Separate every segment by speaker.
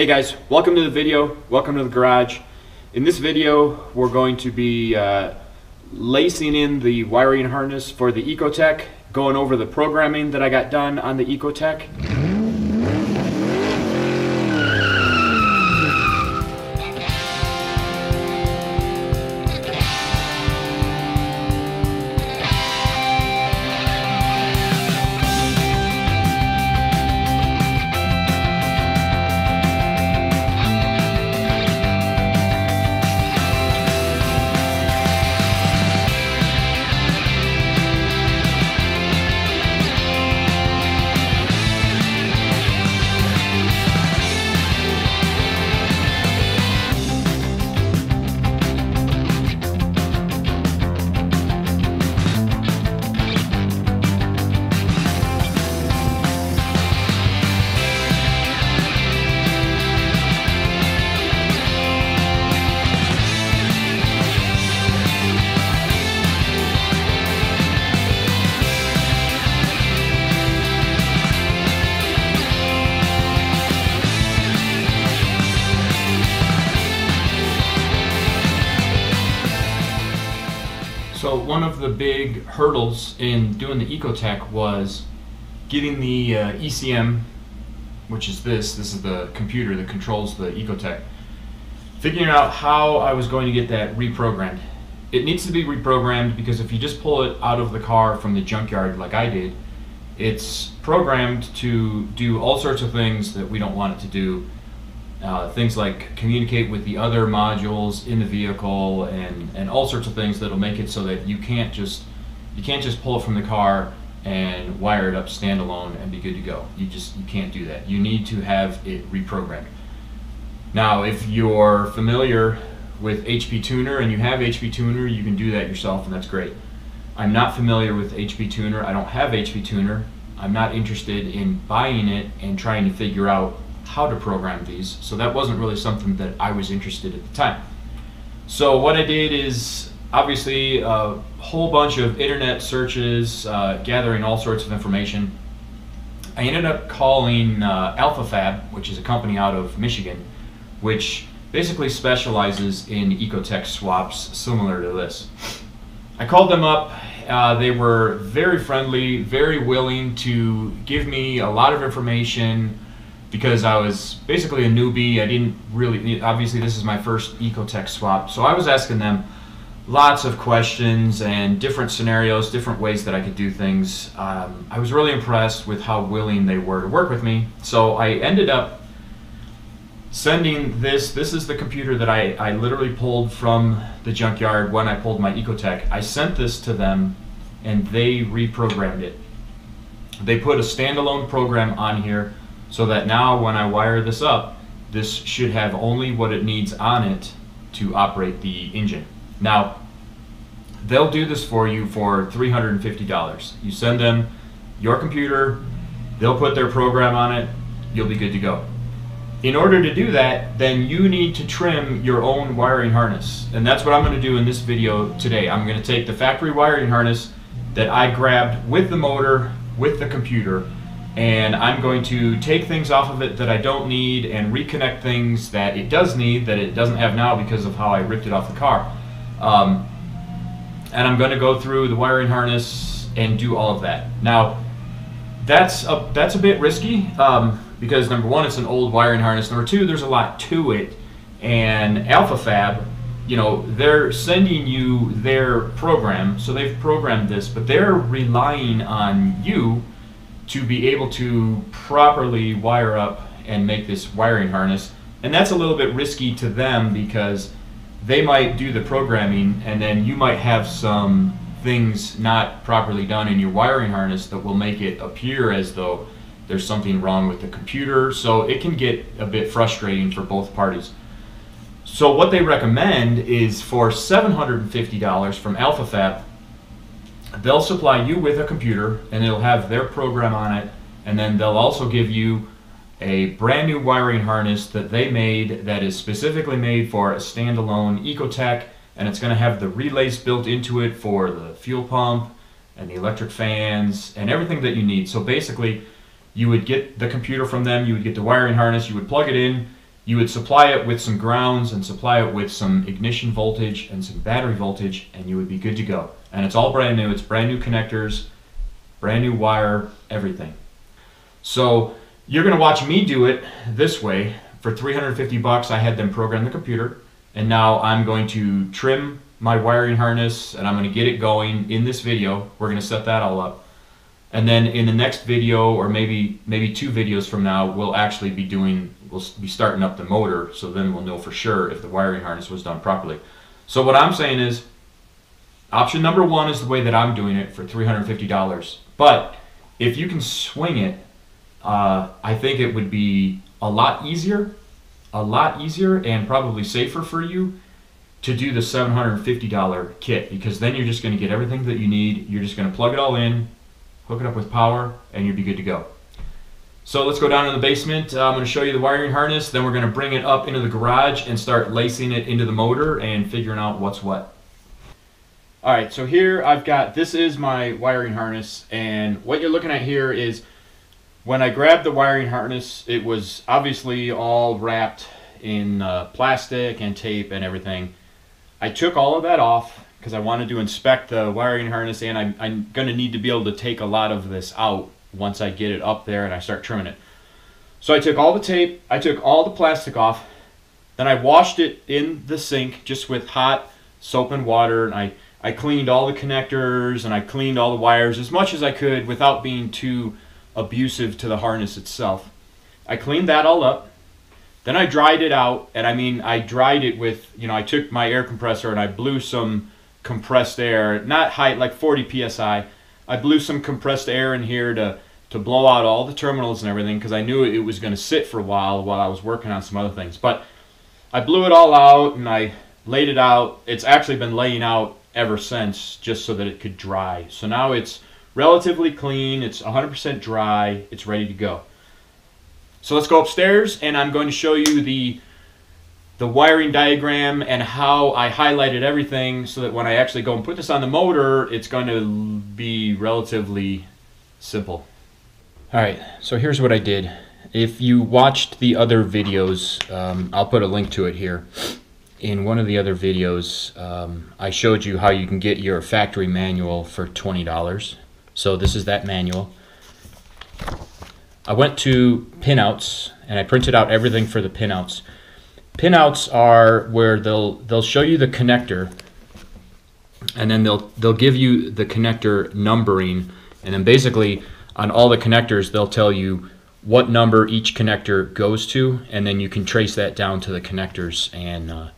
Speaker 1: Hey guys, welcome to the video, welcome to the garage. In this video we're going to be uh, lacing in the wiring harness for the Ecotec, going over the programming that I got done on the Ecotec. The big hurdles in doing the Ecotec was getting the uh, ECM, which is this, this is the computer that controls the Ecotec, figuring out how I was going to get that reprogrammed. It needs to be reprogrammed because if you just pull it out of the car from the junkyard like I did, it's programmed to do all sorts of things that we don't want it to do uh, things like communicate with the other modules in the vehicle and, and all sorts of things that'll make it so that you can't just you can't just pull it from the car and wire it up standalone and be good to go. You just you can't do that. You need to have it reprogrammed. Now, if you're familiar with HP Tuner and you have HP Tuner, you can do that yourself and that's great. I'm not familiar with HP Tuner. I don't have HP Tuner. I'm not interested in buying it and trying to figure out how to program these, so that wasn't really something that I was interested at the time. So what I did is obviously a whole bunch of internet searches, uh, gathering all sorts of information. I ended up calling uh, AlphaFab, which is a company out of Michigan, which basically specializes in Ecotec swaps similar to this. I called them up. Uh, they were very friendly, very willing to give me a lot of information, because I was basically a newbie. I didn't really, obviously, this is my first Ecotec swap. So I was asking them lots of questions and different scenarios, different ways that I could do things. Um, I was really impressed with how willing they were to work with me. So I ended up sending this. This is the computer that I, I literally pulled from the junkyard when I pulled my Ecotec. I sent this to them and they reprogrammed it. They put a standalone program on here so that now when I wire this up, this should have only what it needs on it to operate the engine. Now, they'll do this for you for $350. You send them your computer, they'll put their program on it, you'll be good to go. In order to do that, then you need to trim your own wiring harness. And that's what I'm going to do in this video today. I'm going to take the factory wiring harness that I grabbed with the motor, with the computer, and I'm going to take things off of it that I don't need and reconnect things that it does need that it doesn't have now because of how I ripped it off the car. Um, and I'm going to go through the wiring harness and do all of that. Now, that's a, that's a bit risky um, because number one, it's an old wiring harness. Number two, there's a lot to it. And AlphaFab, you know, they're sending you their program, so they've programmed this, but they're relying on you to be able to properly wire up and make this wiring harness. And that's a little bit risky to them because they might do the programming and then you might have some things not properly done in your wiring harness that will make it appear as though there's something wrong with the computer. So it can get a bit frustrating for both parties. So what they recommend is for $750 from AlphaFab, they'll supply you with a computer and it'll have their program on it and then they'll also give you a brand new wiring harness that they made that is specifically made for a standalone Ecotec and it's going to have the relays built into it for the fuel pump and the electric fans and everything that you need. So basically you would get the computer from them, you would get the wiring harness, you would plug it in, you would supply it with some grounds and supply it with some ignition voltage and some battery voltage, and you would be good to go. And it's all brand new. It's brand new connectors, brand new wire, everything. So you're going to watch me do it this way. For 350 bucks, I had them program the computer, and now I'm going to trim my wiring harness and I'm going to get it going in this video. We're going to set that all up. And then in the next video, or maybe maybe two videos from now, we'll actually be doing, we'll be starting up the motor, so then we'll know for sure if the wiring harness was done properly. So what I'm saying is, option number one is the way that I'm doing it for $350. But if you can swing it, uh, I think it would be a lot easier, a lot easier, and probably safer for you to do the $750 kit because then you're just going to get everything that you need. You're just going to plug it all in, hook it up with power, and you'd be good to go. So let's go down to the basement. Uh, I'm going to show you the wiring harness. Then we're going to bring it up into the garage and start lacing it into the motor and figuring out what's what. All right, so here I've got, this is my wiring harness. And what you're looking at here is when I grabbed the wiring harness, it was obviously all wrapped in uh, plastic and tape and everything. I took all of that off because I wanted to inspect the wiring harness and I'm, I'm going to need to be able to take a lot of this out once I get it up there and I start trimming it. So I took all the tape, I took all the plastic off, then I washed it in the sink just with hot soap and water and I, I cleaned all the connectors and I cleaned all the wires as much as I could without being too abusive to the harness itself. I cleaned that all up. Then I dried it out, and I mean, I dried it with, you know, I took my air compressor and I blew some compressed air, not high, like 40 psi. I blew some compressed air in here to, to blow out all the terminals and everything because I knew it was going to sit for a while while I was working on some other things. But I blew it all out and I laid it out. It's actually been laying out ever since just so that it could dry. So now it's relatively clean, it's 100% dry, it's ready to go. So let's go upstairs and I'm going to show you the the wiring diagram and how I highlighted everything so that when I actually go and put this on the motor, it's going to be relatively simple. All right, so here's what I did. If you watched the other videos, um, I'll put a link to it here. In one of the other videos, um, I showed you how you can get your factory manual for $20. So this is that manual. I went to pinouts and I printed out everything for the pinouts. Pinouts are where they'll they'll show you the connector and then they'll they'll give you the connector numbering and then basically on all the connectors they'll tell you what number each connector goes to and then you can trace that down to the connectors and uh,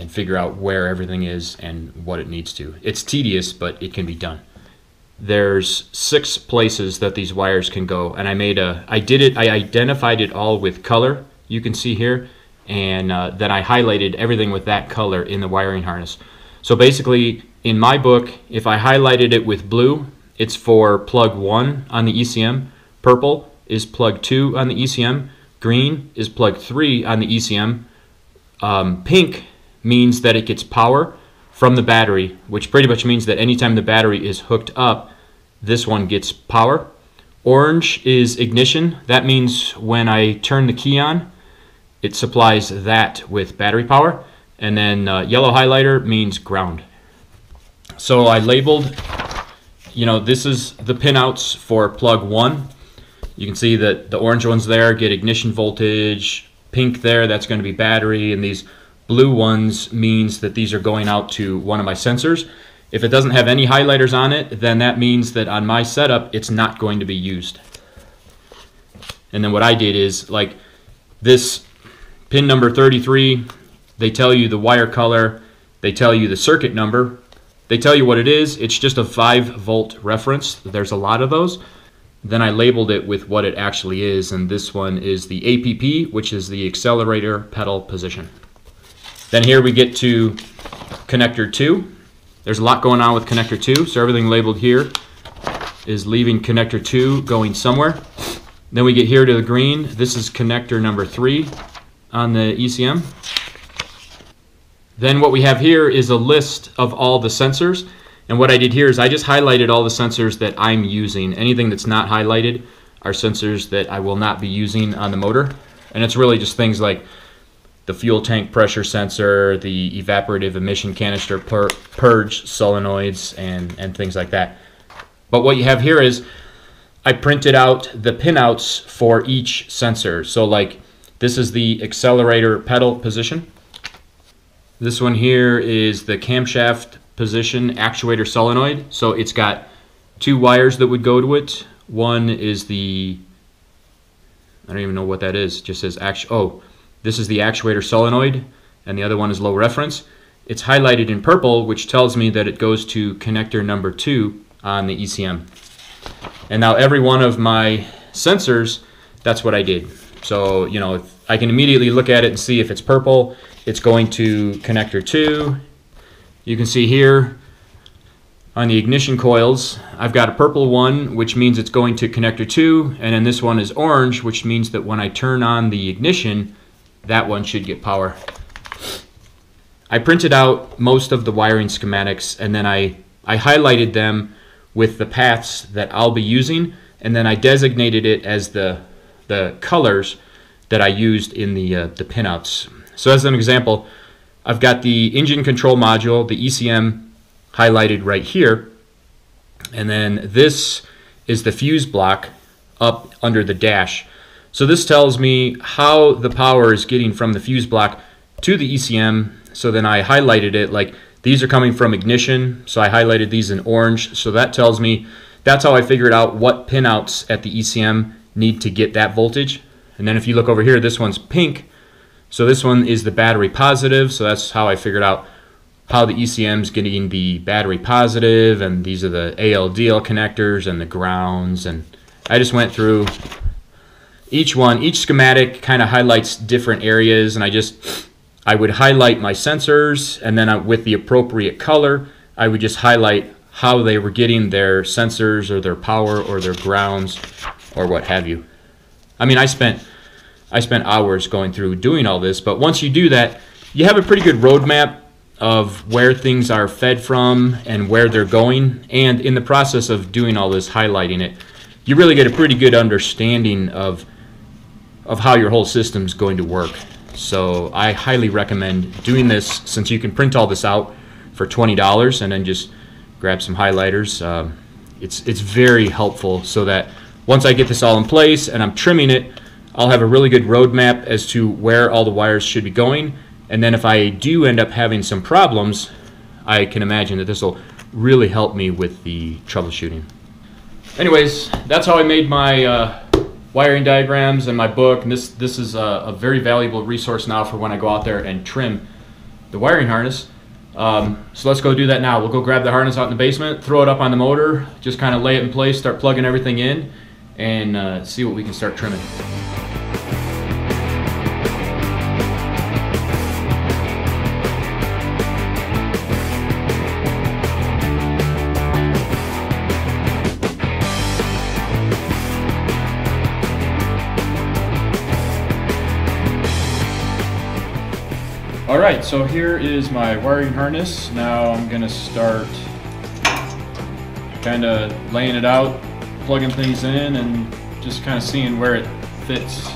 Speaker 1: and figure out where everything is and what it needs to. It's tedious but it can be done there's six places that these wires can go and I made a I did it I identified it all with color you can see here and uh, then I highlighted everything with that color in the wiring harness so basically in my book if I highlighted it with blue it's for plug 1 on the ECM purple is plug 2 on the ECM green is plug 3 on the ECM um, pink means that it gets power from the battery, which pretty much means that anytime the battery is hooked up, this one gets power. Orange is ignition. That means when I turn the key on, it supplies that with battery power. And then uh, yellow highlighter means ground. So I labeled, you know, this is the pinouts for plug one. You can see that the orange ones there get ignition voltage, pink there, that's going to be battery, and these Blue ones means that these are going out to one of my sensors. If it doesn't have any highlighters on it, then that means that on my setup, it's not going to be used. And then what I did is like this pin number 33, they tell you the wire color, they tell you the circuit number, they tell you what it is. It's just a 5 volt reference. There's a lot of those. Then I labeled it with what it actually is, and this one is the APP, which is the accelerator pedal position. Then here we get to connector 2. There's a lot going on with connector 2, so everything labeled here is leaving connector 2 going somewhere. Then we get here to the green. This is connector number 3 on the ECM. Then what we have here is a list of all the sensors. And what I did here is I just highlighted all the sensors that I'm using. Anything that's not highlighted are sensors that I will not be using on the motor. And it's really just things like the fuel tank pressure sensor, the evaporative emission canister pur- purge solenoids, and, and things like that. But what you have here is I printed out the pinouts for each sensor. So like this is the accelerator pedal position. This one here is the camshaft position actuator solenoid. So it's got two wires that would go to it. One is the, I don't even know what that is. It just says, actu oh, this is the actuator solenoid, and the other one is low reference. It's highlighted in purple, which tells me that it goes to connector number two on the ECM. And now every one of my sensors, that's what I did. So, you know, I can immediately look at it and see if it's purple, it's going to connector two. You can see here on the ignition coils, I've got a purple one, which means it's going to connector two, and then this one is orange, which means that when I turn on the ignition, that one should get power. I printed out most of the wiring schematics and then I, I highlighted them with the paths that I'll be using and then I designated it as the, the colors that I used in the, uh, the pinouts. So as an example, I've got the engine control module, the ECM highlighted right here and then this is the fuse block up under the dash. So this tells me how the power is getting from the fuse block to the ECM. So then I highlighted it like these are coming from ignition. So I highlighted these in orange. So that tells me that's how I figured out what pinouts at the ECM need to get that voltage. And then if you look over here, this one's pink. So this one is the battery positive. So that's how I figured out how the ECM's getting the battery positive and these are the ALDL connectors and the grounds and I just went through each one, each schematic kind of highlights different areas, and I just I would highlight my sensors, and then I, with the appropriate color, I would just highlight how they were getting their sensors or their power or their grounds or what have you. I mean, I spent I spent hours going through doing all this, but once you do that, you have a pretty good roadmap of where things are fed from and where they're going, and in the process of doing all this, highlighting it, you really get a pretty good understanding of of how your whole system's going to work. So I highly recommend doing this since you can print all this out for $20 and then just grab some highlighters. Um, it's, it's very helpful so that once I get this all in place and I'm trimming it, I'll have a really good roadmap as to where all the wires should be going. And then if I do end up having some problems, I can imagine that this will really help me with the troubleshooting. Anyways, that's how I made my uh, wiring diagrams and my book. And this, this is a, a, very valuable resource now for when I go out there and trim the wiring harness. Um, so let's go do that now. We'll go grab the harness out in the basement, throw it up on the motor, just kind of lay it in place, start plugging everything in, and uh, see what we can start trimming. Alright, so here is my wiring harness. Now I'm to start kind of laying it out, plugging things in, and just kind of seeing where it fits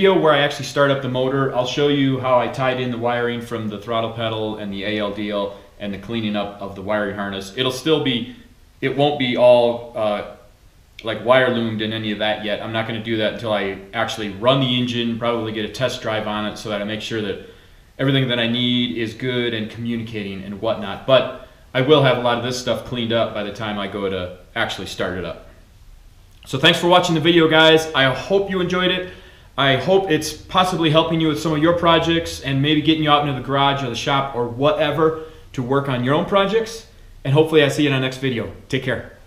Speaker 1: video where I actually start up the motor, I'll show you how I tied in the wiring from the throttle pedal and the ALDL and the cleaning up of the wiring harness. It'll still be, it won't be all uh, like wire loomed and any of that yet. I'm not going to do that until I actually run the engine, probably get a test drive on it so that I make sure that everything that I need is good and communicating and whatnot. But I will have a lot of this stuff cleaned up by the time I go to actually start it up. So thanks for watching the video, guys. I hope you enjoyed it. I hope it's possibly helping you with some of your projects and maybe getting you out into the garage or the shop or whatever to work on your own projects. And hopefully I see you in our next video. Take care.